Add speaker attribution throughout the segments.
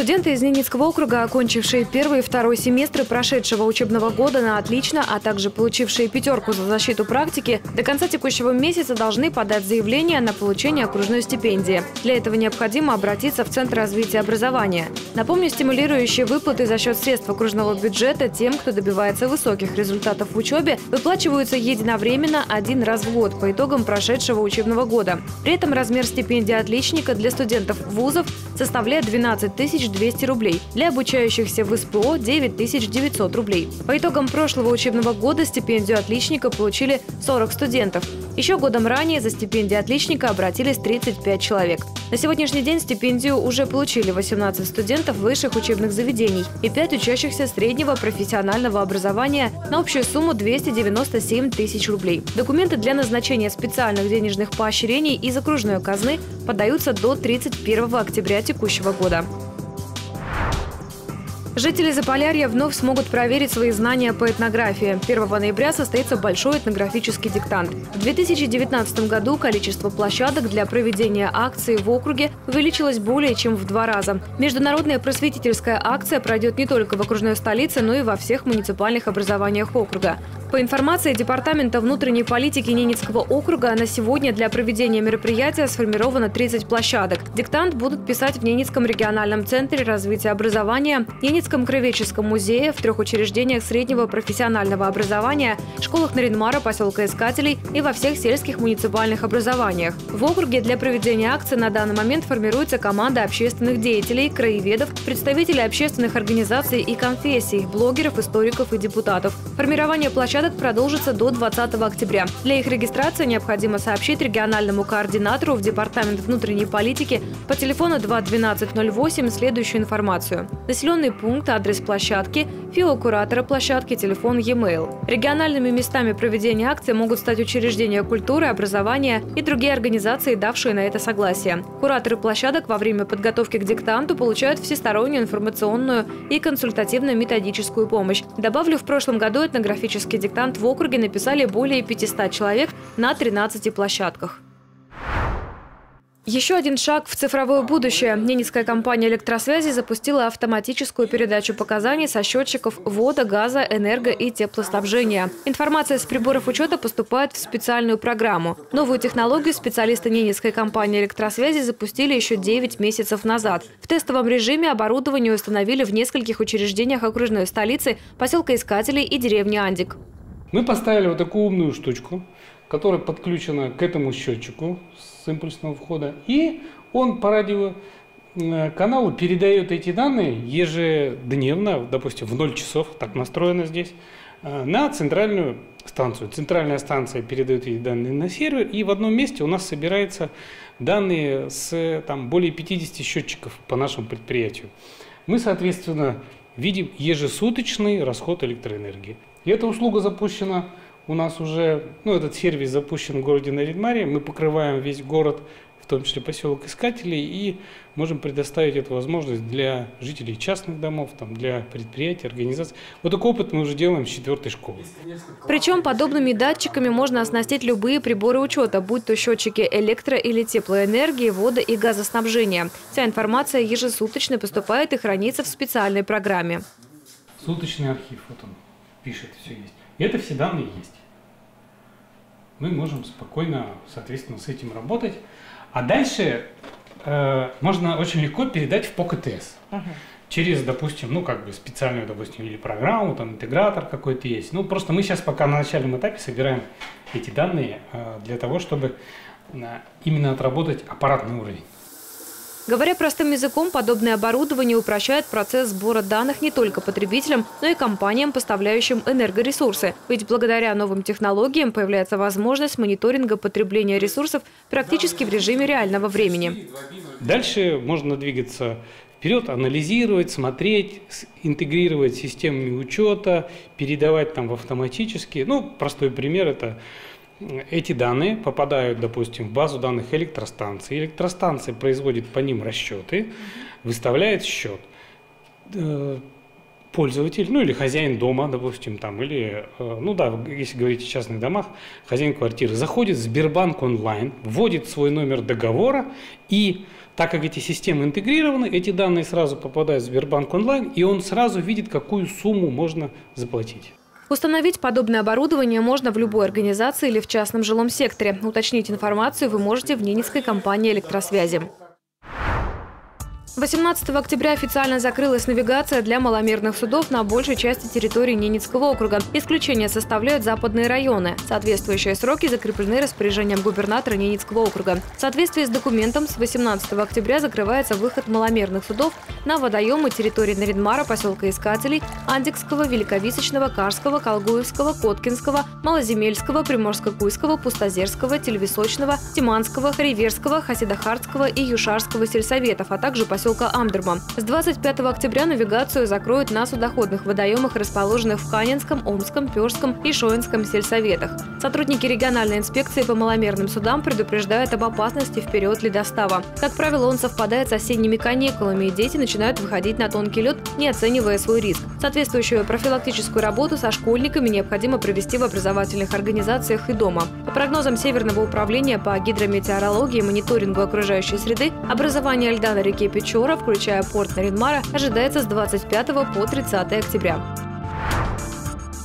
Speaker 1: Студенты из Ненецкого округа, окончившие первый и второй семестры прошедшего учебного года на отлично, а также получившие пятерку за защиту практики, до конца текущего месяца должны подать заявление на получение окружной стипендии. Для этого необходимо обратиться в Центр развития образования. Напомню, стимулирующие выплаты за счет средств окружного бюджета тем, кто добивается высоких результатов в учебе, выплачиваются единовременно один раз в год по итогам прошедшего учебного года. При этом размер стипендии отличника для студентов вузов составляет 12 200 рублей. Для обучающихся в СПО – 9 900 рублей. По итогам прошлого учебного года стипендию отличника получили 40 студентов. Еще годом ранее за стипендию отличника обратились 35 человек. На сегодняшний день стипендию уже получили 18 студентов высших учебных заведений и 5 учащихся среднего профессионального образования на общую сумму 297 тысяч рублей. Документы для назначения специальных денежных поощрений из окружной казны подаются до 31 октября текущего года. Жители Заполярья вновь смогут проверить свои знания по этнографии. 1 ноября состоится большой этнографический диктант. В 2019 году количество площадок для проведения акции в округе увеличилось более чем в два раза. Международная просветительская акция пройдет не только в окружной столице, но и во всех муниципальных образованиях округа. По информации Департамента внутренней политики Ненецкого округа, на сегодня для проведения мероприятия сформировано 30 площадок. Диктант будут писать в Ненецком региональном центре развития образования, Ненецком краеведческом музее, в трех учреждениях среднего профессионального образования, школах Наринмара, поселка Искателей и во всех сельских муниципальных образованиях. В округе для проведения акции на данный момент формируется команда общественных деятелей, краеведов, представителей общественных организаций и конфессий, блогеров, историков и депутатов. Формирование площадок продолжится до 20 октября. Для их регистрации необходимо сообщить региональному координатору в Департамент внутренней политики по телефону 21208 следующую информацию. Населенный пункт, адрес площадки, фио-куратора площадки, телефон e-mail. Региональными местами проведения акции могут стать учреждения культуры, образования и другие организации, давшие на это согласие. Кураторы площадок во время подготовки к диктанту получают всестороннюю информационную и консультативно-методическую помощь. Добавлю, в прошлом году этнографический диктант в округе написали более 500 человек на 13 площадках. Еще один шаг в цифровое будущее. Ненецкая компания электросвязи запустила автоматическую передачу показаний со счетчиков вода, газа, энерго и теплоснабжения. Информация с приборов учета поступает в специальную программу. Новую технологию специалисты Ненецкой компании электросвязи запустили еще 9 месяцев назад. В тестовом режиме оборудование установили в нескольких учреждениях окружной столицы, поселка Искателей и деревни Андик.
Speaker 2: Мы поставили вот такую умную штучку, которая подключена к этому счетчику с импульсного входа, и он по радио э, каналу передает эти данные ежедневно, допустим, в 0 часов, так настроено здесь, э, на центральную станцию. Центральная станция передает эти данные на сервер, и в одном месте у нас собираются данные с там, более 50 счетчиков по нашему предприятию. Мы, соответственно, видим ежесуточный расход электроэнергии. И эта услуга запущена у нас уже, ну, этот сервис запущен в городе Наридмаре. Мы покрываем весь город, в том числе поселок Искателей, и можем предоставить эту возможность для жителей частных домов, там, для предприятий, организаций. Вот такой опыт мы уже делаем с четвертой школы.
Speaker 1: Причем подобными датчиками можно оснастить любые приборы учета, будь то счетчики электро- или теплоэнергии, вода- и газоснабжения. Вся информация ежесуточно поступает и хранится в специальной программе.
Speaker 2: Суточный архив, вот он пишет, все есть. И это все данные есть. Мы можем спокойно, соответственно, с этим работать. А дальше э, можно очень легко передать в ПОКТС. Uh-huh. Через, допустим, ну, как бы специальную, допустим, или программу, там, интегратор какой-то есть. Ну, просто мы сейчас пока на начальном этапе собираем эти данные э, для того, чтобы э, именно отработать аппаратный уровень.
Speaker 1: Говоря простым языком, подобное оборудование упрощает процесс сбора данных не только потребителям, но и компаниям, поставляющим энергоресурсы. Ведь благодаря новым технологиям появляется возможность мониторинга потребления ресурсов практически в режиме реального времени.
Speaker 2: Дальше можно двигаться вперед, анализировать, смотреть, интегрировать системами учета, передавать там в автоматически. Ну, простой пример – это эти данные попадают, допустим, в базу данных электростанции. Электростанция производит по ним расчеты, выставляет счет. Э, пользователь, ну или хозяин дома, допустим, там, или, э, ну да, если говорить о частных домах, хозяин квартиры заходит в Сбербанк онлайн, вводит свой номер договора и так как эти системы интегрированы, эти данные сразу попадают в Сбербанк онлайн, и он сразу видит, какую сумму можно заплатить.
Speaker 1: Установить подобное оборудование можно в любой организации или в частном жилом секторе. Уточнить информацию вы можете в Ненецкой компании электросвязи. 18 октября официально закрылась навигация для маломерных судов на большей части территории Ненецкого округа. Исключение составляют западные районы. Соответствующие сроки закреплены распоряжением губернатора Ненецкого округа. В соответствии с документом с 18 октября закрывается выход маломерных судов на водоемы территории Наридмара, поселка Искателей, Андикского, Великовисочного, Карского, Колгуевского, Коткинского, Малоземельского, Приморско-Куйского, Пустозерского, Телевисочного, Тиманского, Риверского, Хасидахардского и Юшарского сельсоветов, а также поселка поселка Амдерма. С 25 октября навигацию закроют на судоходных водоемах, расположенных в Канинском, Омском, Перском и Шоинском сельсоветах. Сотрудники региональной инспекции по маломерным судам предупреждают об опасности в период ледостава. Как правило, он совпадает с осенними каникулами, и дети начинают выходить на тонкий лед, не оценивая свой риск. Соответствующую профилактическую работу со школьниками необходимо провести в образовательных организациях и дома. По прогнозам Северного управления по гидрометеорологии и мониторингу окружающей среды, образование льда на реке Печора Печора, включая порт Наринмара, ожидается с 25 по 30 октября.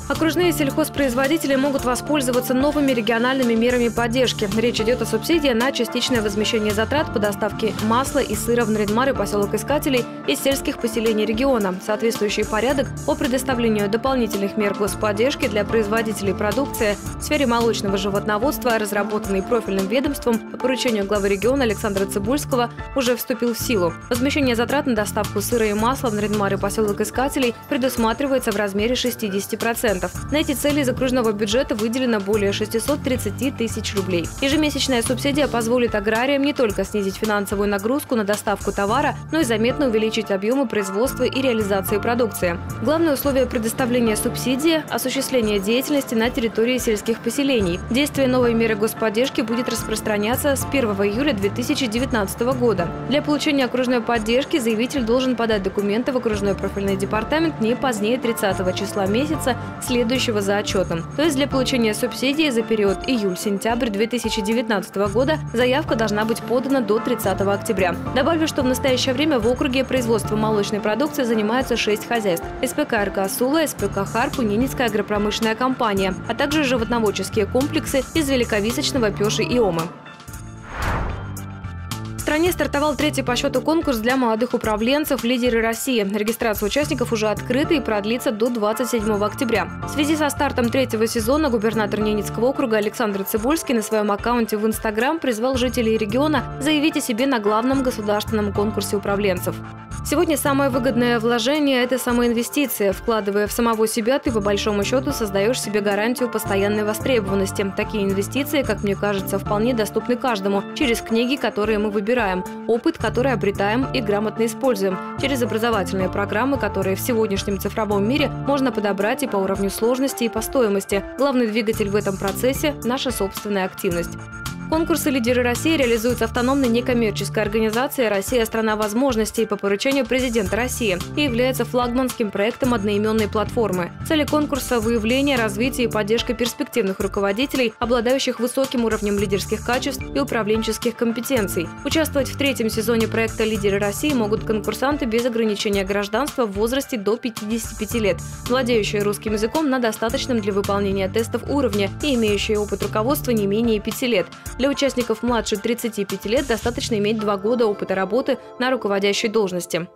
Speaker 1: Окружные сельхозпроизводители могут воспользоваться новыми региональными мерами поддержки. Речь идет о субсидии на частичное возмещение затрат по доставке масла и сыра в Наридмар и поселок Искателей из сельских поселений региона. Соответствующий порядок по предоставлению дополнительных мер господдержки для производителей продукции в сфере молочного животноводства, разработанный профильным ведомством по поручению главы региона Александра Цибульского, уже вступил в силу. Возмещение затрат на доставку сыра и масла в Наридмар и поселок Искателей предусматривается в размере 60%. На эти цели из окружного бюджета выделено более 630 тысяч рублей. Ежемесячная субсидия позволит аграриям не только снизить финансовую нагрузку на доставку товара, но и заметно увеличить объемы производства и реализации продукции. Главное условие предоставления субсидии – осуществление деятельности на территории сельских поселений. Действие новой меры господдержки будет распространяться с 1 июля 2019 года. Для получения окружной поддержки заявитель должен подать документы в окружной профильный департамент не позднее 30 числа месяца следующего за отчетом. То есть для получения субсидии за период июль-сентябрь 2019 года заявка должна быть подана до 30 октября. Добавлю, что в настоящее время в округе производства молочной продукции занимаются 6 хозяйств. СПК РК «Сула», СПК «Харпу», Ненецкая агропромышленная компания, а также животноводческие комплексы из Великовисочного, Пеши и Омы стране стартовал третий по счету конкурс для молодых управленцев «Лидеры России». Регистрация участников уже открыта и продлится до 27 октября. В связи со стартом третьего сезона губернатор Ненецкого округа Александр Цибульский на своем аккаунте в Инстаграм призвал жителей региона заявить о себе на главном государственном конкурсе управленцев. Сегодня самое выгодное вложение – это самоинвестиция. Вкладывая в самого себя, ты по большому счету создаешь себе гарантию постоянной востребованности. Такие инвестиции, как мне кажется, вполне доступны каждому через книги, которые мы выбираем, опыт, который обретаем и грамотно используем, через образовательные программы, которые в сегодняшнем цифровом мире можно подобрать и по уровню сложности, и по стоимости. Главный двигатель в этом процессе – наша собственная активность. Конкурсы «Лидеры России» реализуются автономной некоммерческой организацией «Россия – страна возможностей» по поручению президента России и является флагманским проектом одноименной платформы. Цели конкурса – выявление, развитие и поддержка перспективных руководителей, обладающих высоким уровнем лидерских качеств и управленческих компетенций. Участвовать в третьем сезоне проекта «Лидеры России» могут конкурсанты без ограничения гражданства в возрасте до 55 лет, владеющие русским языком на достаточном для выполнения тестов уровне и имеющие опыт руководства не менее 5 лет – для участников младше 35 лет достаточно иметь два года опыта работы на руководящей должности.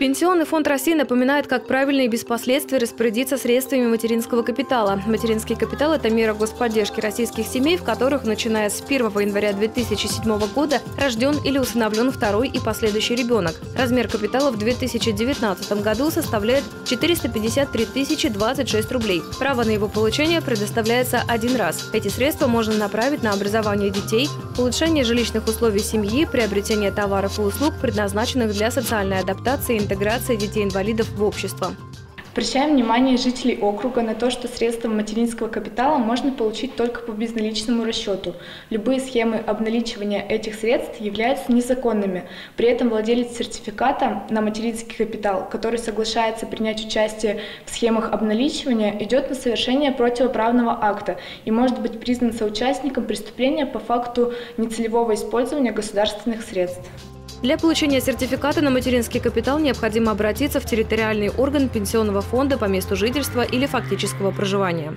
Speaker 1: Пенсионный фонд России напоминает, как правильно и без последствий распорядиться средствами материнского капитала. Материнский капитал – это мера господдержки российских семей, в которых, начиная с 1 января 2007 года, рожден или усыновлен второй и последующий ребенок. Размер капитала в 2019 году составляет 453 026 рублей. Право на его получение предоставляется один раз. Эти средства можно направить на образование детей, улучшение жилищных условий семьи, приобретение товаров и услуг, предназначенных для социальной адаптации интеграции детей-инвалидов в общество.
Speaker 3: Обращаем внимание жителей округа на то, что средства материнского капитала можно получить только по безналичному расчету. Любые схемы обналичивания этих средств являются незаконными. При этом владелец сертификата на материнский капитал, который соглашается принять участие в схемах обналичивания, идет на совершение противоправного акта и может быть признан соучастником преступления по факту нецелевого использования государственных средств.
Speaker 1: Для получения сертификата на материнский капитал необходимо обратиться в территориальный орган пенсионного фонда по месту жительства или фактического проживания.